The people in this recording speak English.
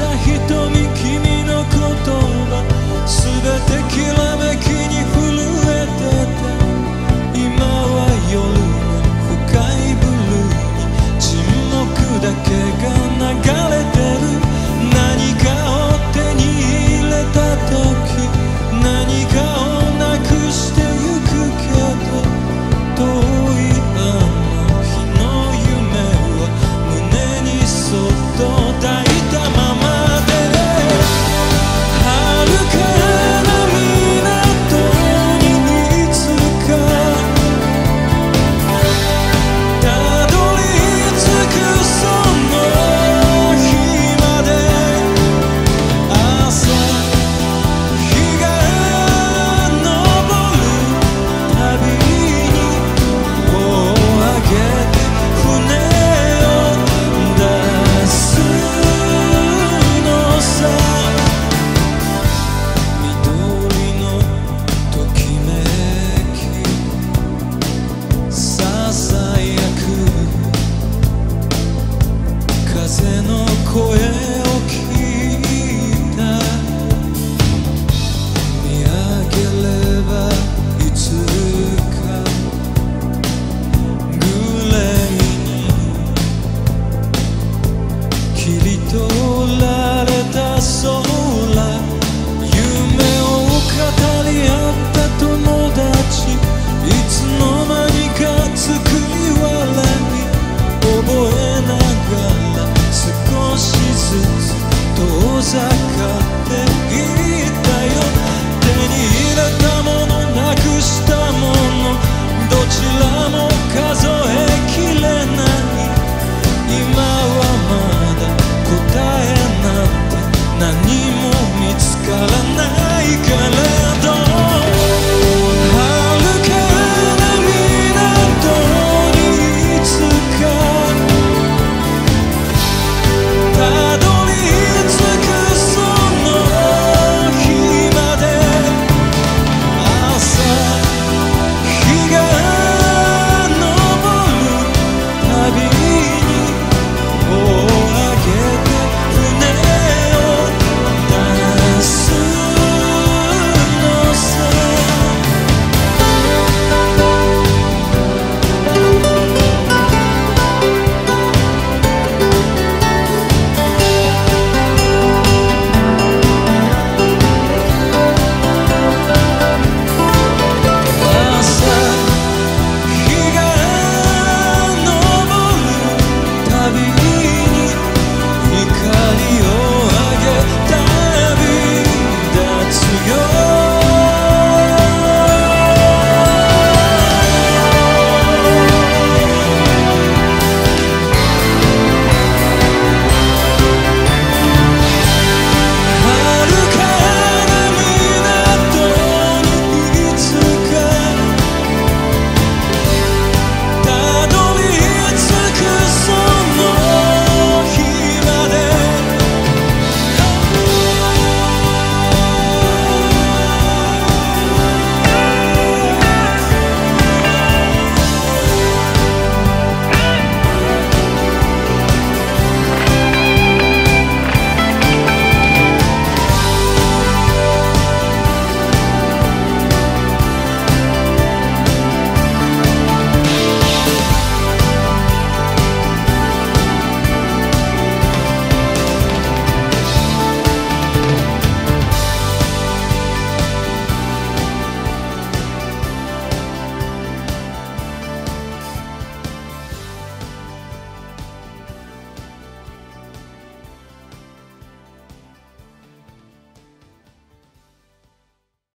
た瞳 coil